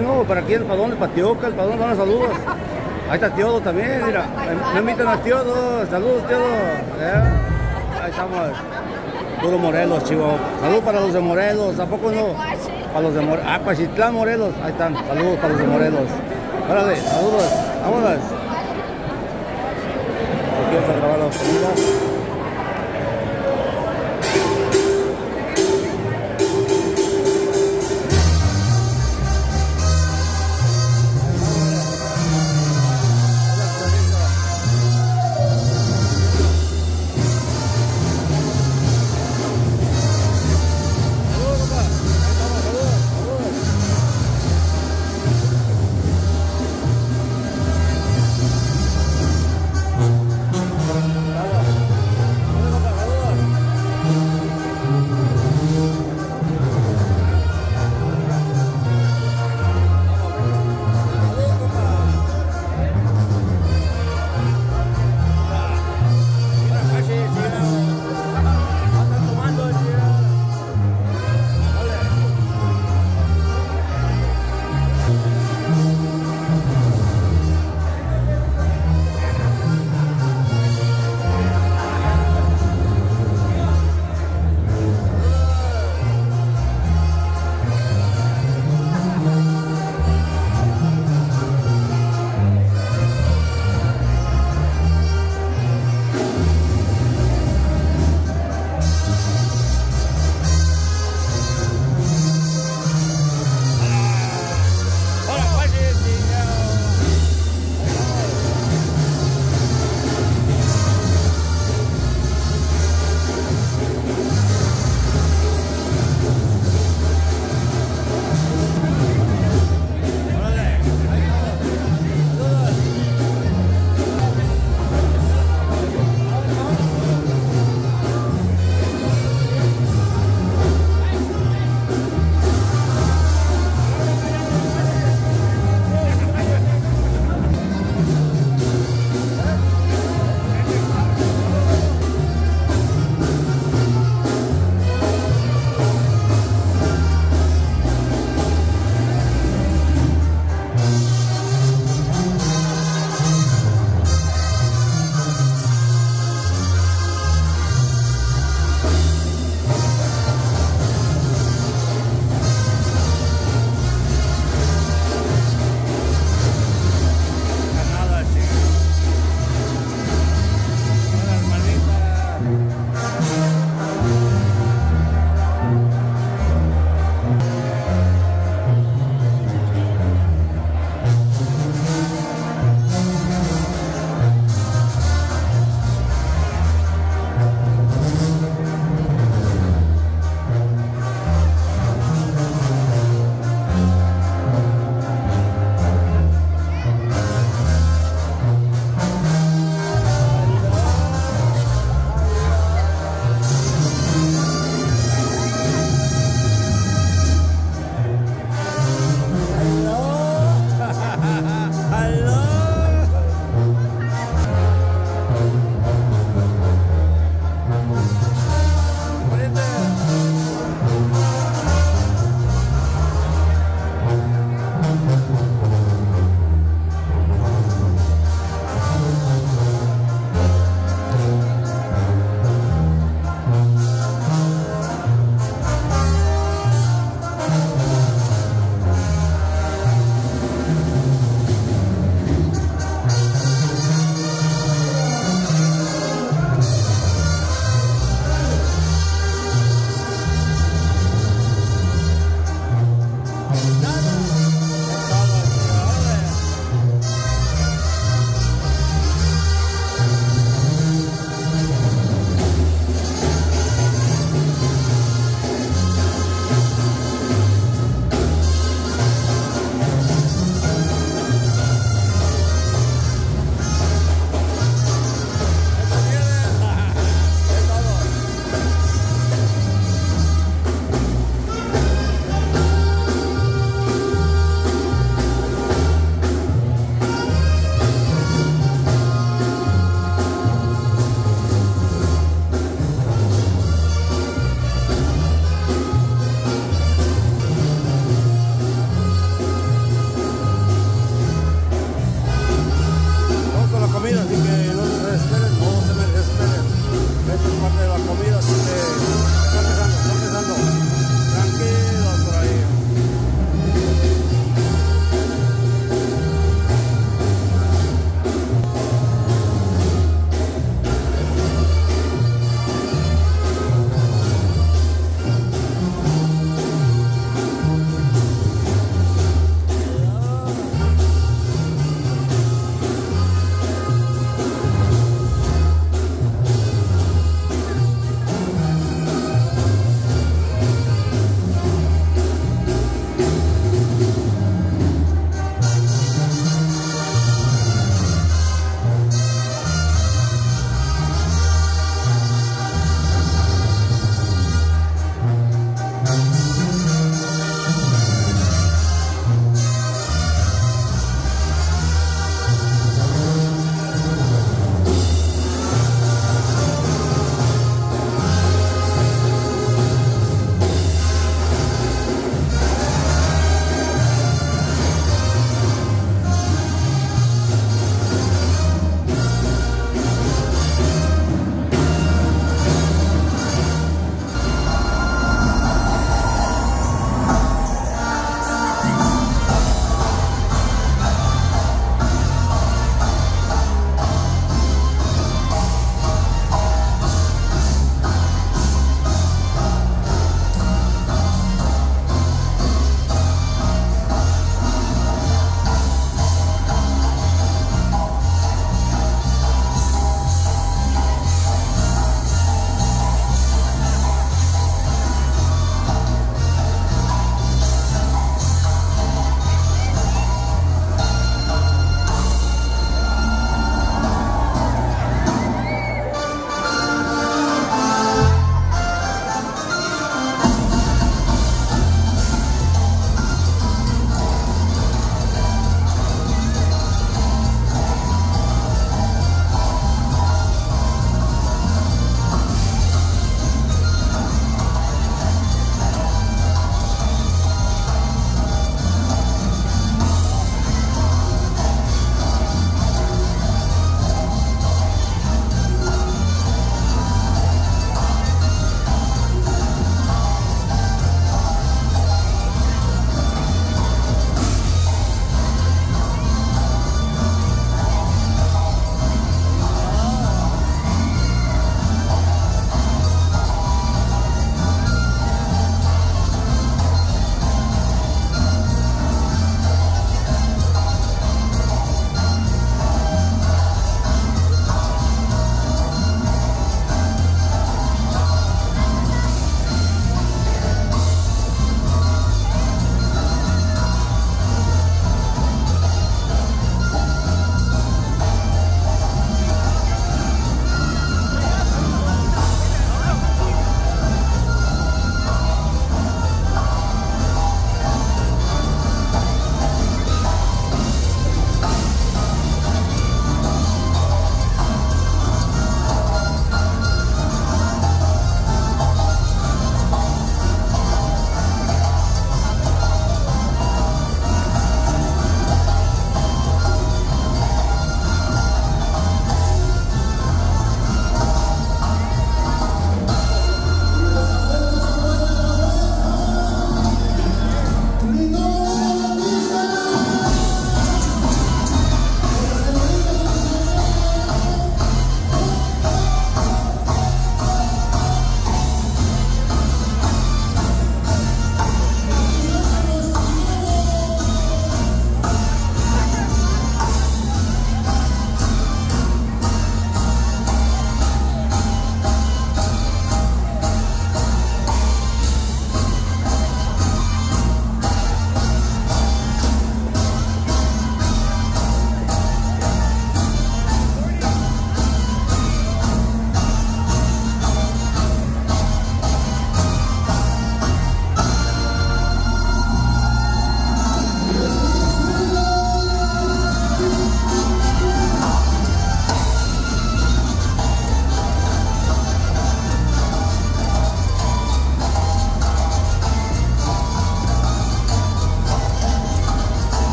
¿no? ¿Para quién? ¿Para dónde? ¿Para Tioca? ¿Para dónde van los saludos? Ahí está Teodo también, mira. Me, me invitan a Teodo. Saludos, Teodo. ¿Eh? Ahí estamos. Puro Morelos, chivo. Saludos para los de Morelos. ¿A poco no? Para los de Morelos. Ah, Pachitlán, Morelos. Ahí están. Saludos para los de Morelos. Órale, saludos. Vámonos. Aquí vamos a grabar las comidas.